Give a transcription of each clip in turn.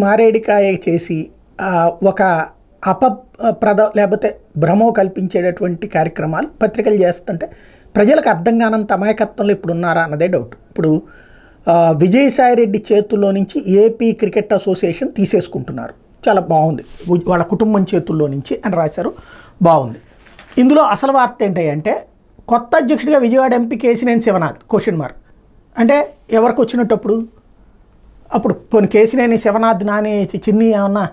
మారేడికాయ చేసి ఒక అపప్రద లేకపోతే భ్రమో కల్పించేటటువంటి కార్యక్రమాలు పత్రికలు చేస్తుంటే ప్రజలకు అర్థం కానంత అమాయకత్వంలో ఇప్పుడు ఉన్నారా అన్నదే డౌట్. ఇప్పుడు విజయసాయిరెడ్డి చేతుల్లో నుంచి ఏపీ క్రికెట్ అసోసియేషన్ తీసేసుకుంటున్నారు. చాలా బాగుంది. వాళ్ళ కుటుంబం చేతుల్లో నుంచి అని రాశారు. బాగుంది. ఇందులో అసలు వార్త ఏంటంటే కొత్త అధ్యక్షుడిగా Vijayawada MP Kesineni Sivanath question mark. అంటే ఎవరికి వచ్చినట్టు అప్పుడు పోనీ కేసినేని శివనాథ్ నాని చి- చిన్ని ఏమన్నా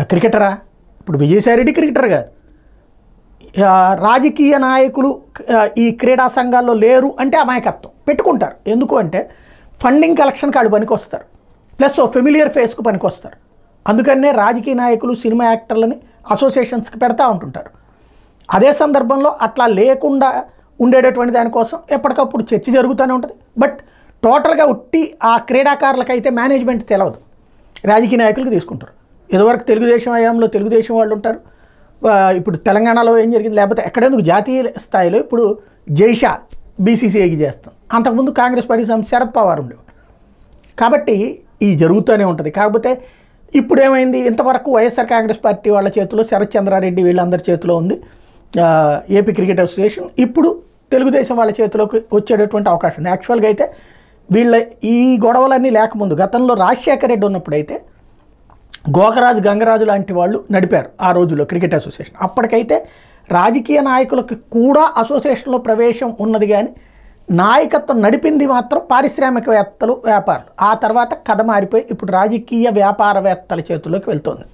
క్రికెటరా? ఇప్పుడు విజయసాయిరెడ్డి క్రికెటర్ కాదు. రాజకీయ నాయకులు ఈ క్రీడా సంఘాల్లో లేరు అంటే అమాయకత్వం. పెట్టుకుంటారు. ఎందుకు అంటే ఫండింగ్ కలెక్షన్కి వాళ్ళు పనికొస్తారు. ప్లస్ ఓ ఫెమిలియర్ ఫేస్కు పనికి వస్తారు అందుకనే రాజకీయ నాయకులు సినిమా యాక్టర్లని అసోసియేషన్స్కి పెడతా ఉంటుంటారు. అదే సందర్భంలో అట్లా లేకుండా ఉండేటటువంటి దానికోసం ఎప్పటికప్పుడు చర్చ జరుగుతూనే ఉంటుంది. బట్ టోటల్గా ఉట్టి ఆ క్రీడాకారులకైతే మేనేజ్మెంట్ తెలవదు. రాజకీయ నాయకులకు తీసుకుంటారు. ఇదివరకు తెలుగుదేశం హయాంలో తెలుగుదేశం వాళ్ళు ఉంటారు. ఇప్పుడు తెలంగాణలో ఏం జరిగింది? లేకపోతే ఎక్కడెందుకు జాతీయ స్థాయిలో ఇప్పుడు జైషా బీసీసీఐకి చేస్తాం. అంతకుముందు కాంగ్రెస్ పార్టీ సంస్థ శరద్ పవార్ ఉండేవాడు. కాబట్టి ఇది జరుగుతూనే ఉంటుంది. కాకపోతే ఇప్పుడు ఏమైంది ఇంతవరకు వైఎస్ఆర్ కాంగ్రెస్ పార్టీ వాళ్ళ చేతిలో శరత్ చంద్రారెడ్డి వీళ్ళందరి చేతిలో ఉంది. AP cricket association. ఇప్పుడు తెలుగుదేశం వాళ్ళ చేతిలోకి వచ్చేటటువంటి అవకాశం ఉంది. యాక్చువల్గా అయితే వీళ్ళ ఈ గొడవలన్నీ లేకముందు గతంలో రాజశేఖర రెడ్డి ఉన్నప్పుడైతే గోకరాజు గంగరాజు లాంటి వాళ్ళు నడిపారు ఆ రోజుల్లో క్రికెట్ అసోసియేషన్. అప్పటికైతే రాజకీయ నాయకులకు కూడా అసోసియేషన్లో ప్రవేశం ఉన్నది కానీ నాయకత్వం నడిపింది మాత్రం పారిశ్రామికవేత్తలు వ్యాపారులు. ఆ తర్వాత కథ మారిపోయి ఇప్పుడు రాజకీయ వ్యాపారవేత్తల చేతుల్లోకి వెళ్తోంది.